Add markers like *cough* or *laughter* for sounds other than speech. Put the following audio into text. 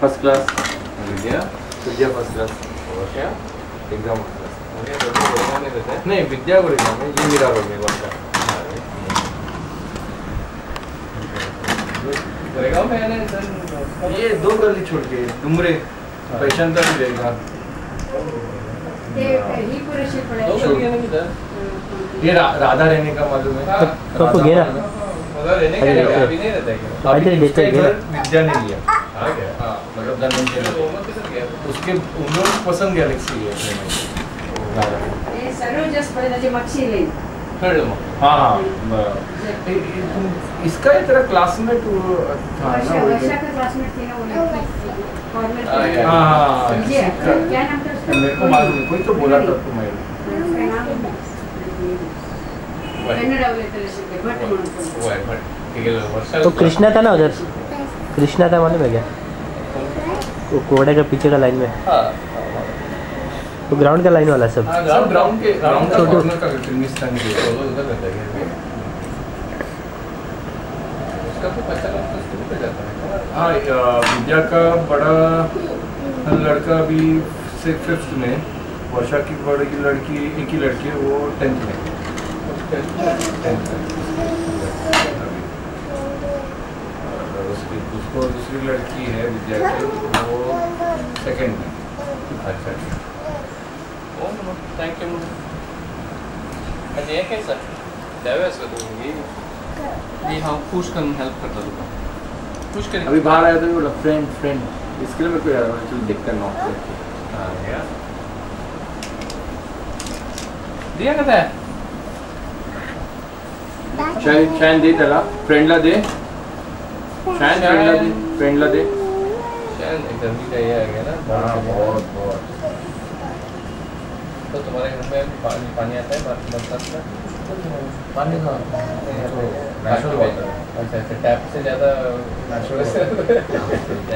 First class Vidya first class exam नहीं विद्या को exam ये मेरा रोल मेरे ये दो गली छोड़ के डुमरे पैशन का भी ये राधा रहने का मालूम है है अभी देते हैं विद्या ने लिया हाँ। मतलब धनवंतरी उसके उन लोगों पसंद गैलेक्सी है जस्ट हाँ हाँ इसका ये तेरा क्लासमेट था ना वो वर्षा जो- का क्लासमेट थी ना वो हाँ। क्या नाम था उसका? मेरे को मालूम नहीं कोई तो बोला था तुम्हें उसका नाम कन्नड़ बोलते शिकले भट म्हणून वो है बट ठीक है वर्षा तो कृष्णा था ना उधर? कृष्णा था मालूम है क्या? वो कोड़े के पीछे का लाइन में। हाँ तो ग्राउंड का लाइन वाला सब। हाँ ग्राउंड के ग्राउंड का। कॉर्नर का उधर रहता है उसका तो बच्चा लोग तो स्कूल पे जाता है। हाँ विद्या का बड़ा लड़का अभी से फिफ्थ में वर्षा की बड़ी लड़की एक ही लड़की है वो टेंथ में। उसकी उसको दूसरी लड़की है विद्या की वो सेकंड में। अच्छा ओ नो थैंक यू अच्छा ये कैसा त्यावेळेस का तू ये। ये हाँ पुश कर हेल्प करता तुका पुश करें अभी बाहर आया तो बोला फ्रेंड फ्रेंड इसके लिए मेरे को याद आया चलो देखते हैं नॉक करके। हाँ यार। दिया कसा है? शायद शायद दे त्याला. फ्रेंडला दे. शायद फ्रेंडला दे. फ्रेंडला दे. शायद एक गर्मी का ये आ गया ना? हाँ बहुत बहुत. तो तुम्हारे घर में पानी पानी आता है बर- बरसात में पानी का नेचुरल वाटर अच्छा अच्छा टैप से ज़्यादा Natural *laughs* *laughs*